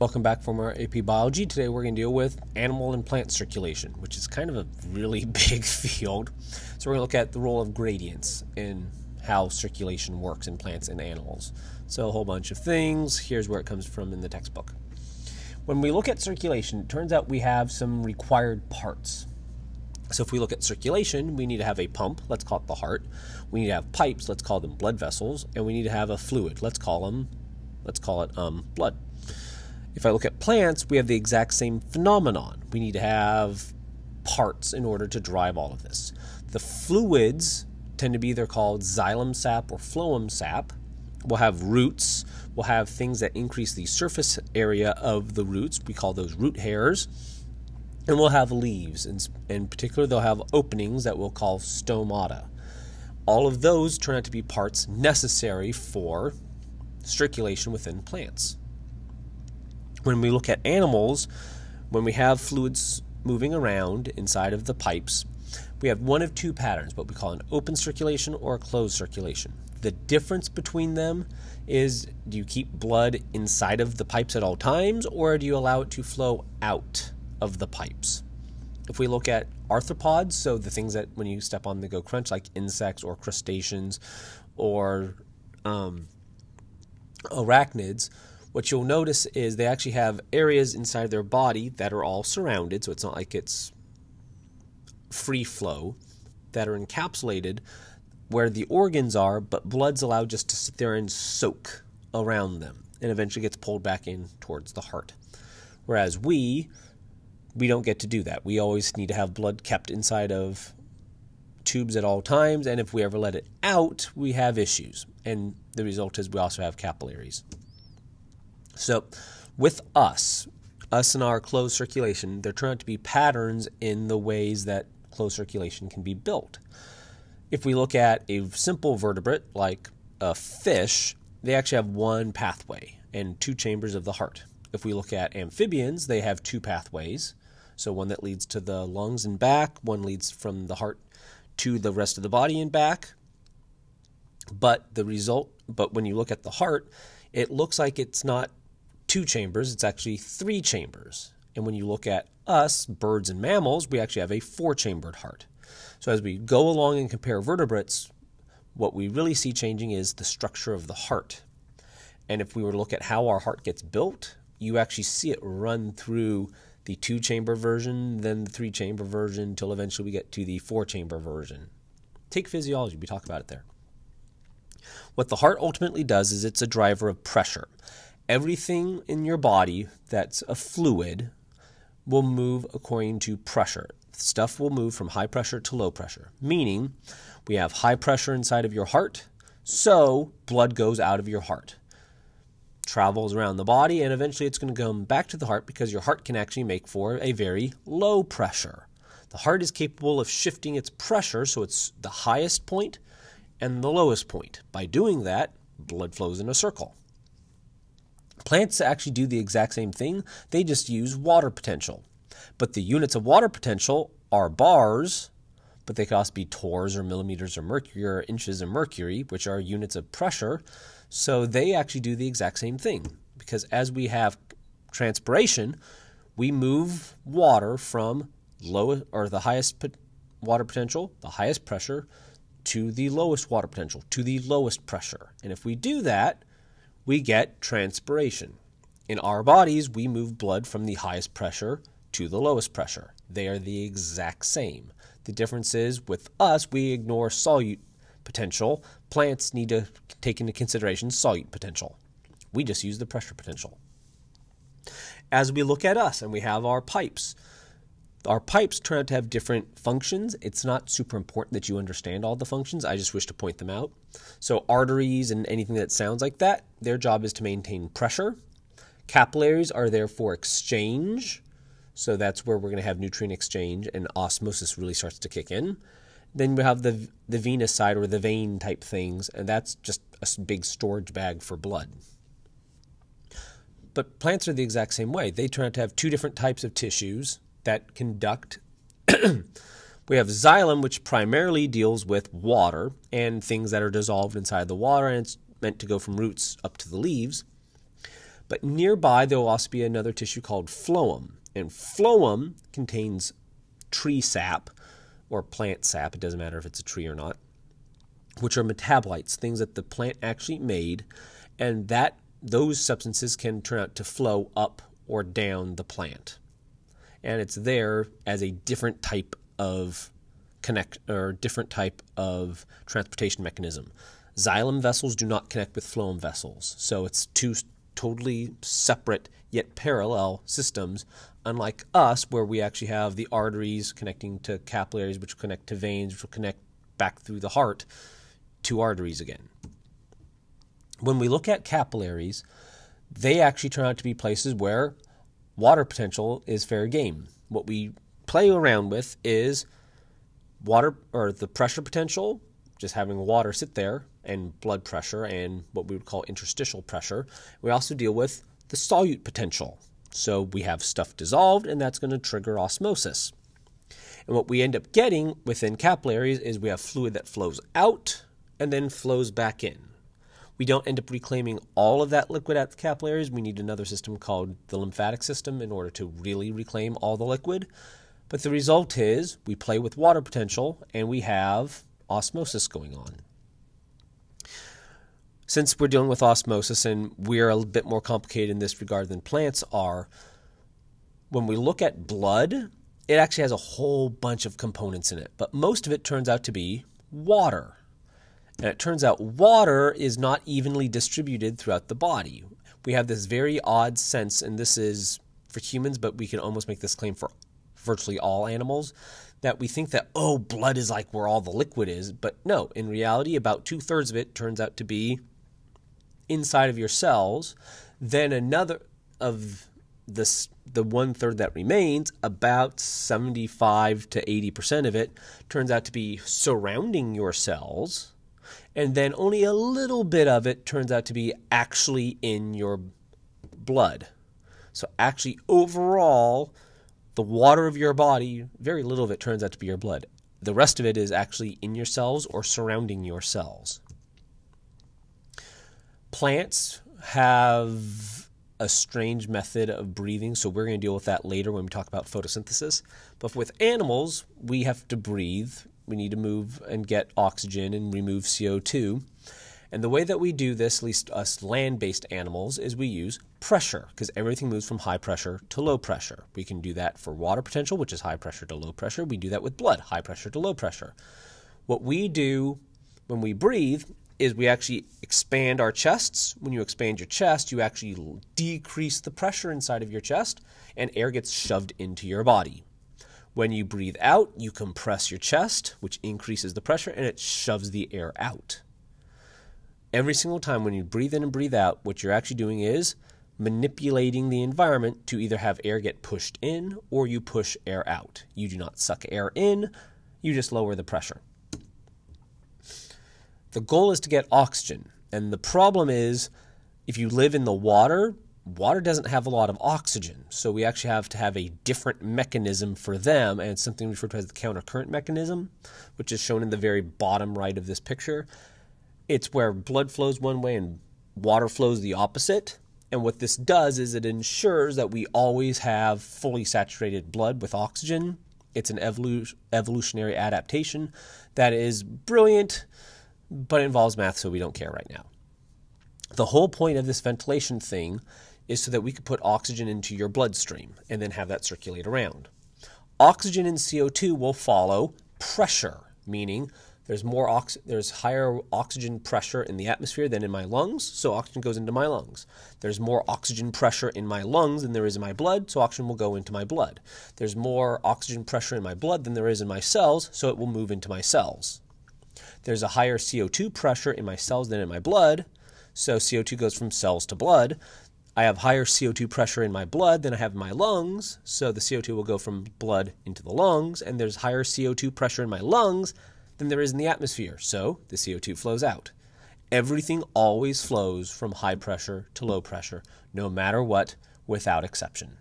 Welcome back from our AP Biology. Today we're going to deal with animal and plant circulation, which is kind of a really big field. So we're going to look at the role of gradients in how circulation works in plants and animals. So a whole bunch of things. Here's where it comes from in the textbook. When we look at circulation, it turns out we have some required parts. So if we look at circulation, we need to have a pump, let's call it the heart. We need to have pipes, let's call them blood vessels, and we need to have a fluid, let's call them, let's call it um, blood. If I look at plants, we have the exact same phenomenon. We need to have parts in order to drive all of this. The fluids tend to be either called xylem sap or phloem sap. We'll have roots. We'll have things that increase the surface area of the roots. We call those root hairs. And we'll have leaves. In, in particular, they'll have openings that we'll call stomata. All of those turn out to be parts necessary for circulation within plants when we look at animals, when we have fluids moving around inside of the pipes, we have one of two patterns, what we call an open circulation or a closed circulation. The difference between them is do you keep blood inside of the pipes at all times or do you allow it to flow out of the pipes? If we look at arthropods, so the things that when you step on they go crunch, like insects or crustaceans or um, arachnids, what you'll notice is they actually have areas inside their body that are all surrounded, so it's not like it's free flow, that are encapsulated where the organs are, but blood's allowed just to sit there and soak around them and eventually gets pulled back in towards the heart. Whereas we, we don't get to do that. We always need to have blood kept inside of tubes at all times, and if we ever let it out, we have issues. And the result is we also have capillaries. So, with us, us and our closed circulation, there turn out to be patterns in the ways that closed circulation can be built. If we look at a simple vertebrate like a fish, they actually have one pathway and two chambers of the heart. If we look at amphibians, they have two pathways. So, one that leads to the lungs and back, one leads from the heart to the rest of the body and back. But the result, but when you look at the heart, it looks like it's not two chambers, it's actually three chambers. And when you look at us, birds and mammals, we actually have a four chambered heart. So as we go along and compare vertebrates, what we really see changing is the structure of the heart. And if we were to look at how our heart gets built, you actually see it run through the two chamber version, then the three chamber version, until eventually we get to the four chamber version. Take physiology, we talk about it there. What the heart ultimately does is it's a driver of pressure everything in your body that's a fluid will move according to pressure. Stuff will move from high pressure to low pressure, meaning we have high pressure inside of your heart, so blood goes out of your heart, travels around the body, and eventually it's going to come back to the heart because your heart can actually make for a very low pressure. The heart is capable of shifting its pressure so it's the highest point and the lowest point. By doing that, blood flows in a circle. Plants actually do the exact same thing, they just use water potential. But the units of water potential are bars, but they could also be torrs or millimeters or mercury or inches of mercury, which are units of pressure. So they actually do the exact same thing. Because as we have transpiration, we move water from low or the highest water potential, the highest pressure, to the lowest water potential, to the lowest pressure. And if we do that, we get transpiration. In our bodies, we move blood from the highest pressure to the lowest pressure. They are the exact same. The difference is with us, we ignore solute potential. Plants need to take into consideration solute potential. We just use the pressure potential. As we look at us and we have our pipes, our pipes turn out to have different functions. It's not super important that you understand all the functions. I just wish to point them out. So arteries and anything that sounds like that, their job is to maintain pressure. Capillaries are there for exchange. So that's where we're going to have nutrient exchange and osmosis really starts to kick in. Then we have the the venous side or the vein type things, and that's just a big storage bag for blood. But plants are the exact same way. They turn out to have two different types of tissues that conduct. we have xylem, which primarily deals with water and things that are dissolved inside the water, and it's meant to go from roots up to the leaves. But nearby, there will also be another tissue called phloem. And phloem contains tree sap or plant sap, it doesn't matter if it's a tree or not, which are metabolites, things that the plant actually made, and that those substances can turn out to flow up or down the plant. And it's there as a different type of connect or different type of transportation mechanism. Xylem vessels do not connect with phloem vessels, so it's two totally separate yet parallel systems, unlike us, where we actually have the arteries connecting to capillaries, which connect to veins, which will connect back through the heart to arteries again. When we look at capillaries, they actually turn out to be places where water potential is fair game. What we play around with is water or the pressure potential, just having water sit there, and blood pressure and what we would call interstitial pressure. We also deal with the solute potential. So we have stuff dissolved, and that's going to trigger osmosis. And what we end up getting within capillaries is we have fluid that flows out and then flows back in. We don't end up reclaiming all of that liquid at the capillaries. We need another system called the lymphatic system in order to really reclaim all the liquid. But the result is we play with water potential and we have osmosis going on. Since we're dealing with osmosis and we're a bit more complicated in this regard than plants are, when we look at blood, it actually has a whole bunch of components in it, but most of it turns out to be water. And it turns out water is not evenly distributed throughout the body. We have this very odd sense, and this is for humans, but we can almost make this claim for virtually all animals, that we think that, oh, blood is like where all the liquid is. But no, in reality, about two thirds of it turns out to be inside of your cells. Then another of this the one third that remains, about 75 to 80% of it turns out to be surrounding your cells and then only a little bit of it turns out to be actually in your blood. So, actually, overall, the water of your body, very little of it turns out to be your blood. The rest of it is actually in your cells or surrounding your cells. Plants have a strange method of breathing, so we're going to deal with that later when we talk about photosynthesis. But with animals, we have to breathe we need to move and get oxygen and remove CO2. And the way that we do this, at least us land based animals, is we use pressure because everything moves from high pressure to low pressure. We can do that for water potential, which is high pressure to low pressure. We do that with blood, high pressure to low pressure. What we do when we breathe is we actually expand our chests. When you expand your chest, you actually decrease the pressure inside of your chest, and air gets shoved into your body. When you breathe out, you compress your chest, which increases the pressure and it shoves the air out. Every single time when you breathe in and breathe out, what you're actually doing is manipulating the environment to either have air get pushed in or you push air out. You do not suck air in, you just lower the pressure. The goal is to get oxygen. And the problem is if you live in the water, water doesn't have a lot of oxygen, so we actually have to have a different mechanism for them, and something referred to as the countercurrent mechanism, which is shown in the very bottom right of this picture. It's where blood flows one way and water flows the opposite. And what this does is it ensures that we always have fully saturated blood with oxygen. It's an evolu- evolutionary adaptation that is brilliant, but involves math, so we don't care right now. The whole point of this ventilation thing is so that we could put oxygen into your bloodstream and then have that circulate around. Oxygen and CO2 will follow pressure, meaning there's more ox- there's higher oxygen pressure in the atmosphere than in my lungs, so oxygen goes into my lungs. There's more oxygen pressure in my lungs than there is in my blood, so oxygen will go into my blood. There's more oxygen pressure in my blood than there is in my cells, so it will move into my cells. There's a higher CO2 pressure in my cells than in my blood, so CO2 goes from cells to blood. I have higher CO2 pressure in my blood than I have in my lungs, so the CO2 will go from blood into the lungs, and there's higher CO2 pressure in my lungs than there is in the atmosphere, so the CO2 flows out. Everything always flows from high pressure to low pressure, no matter what, without exception.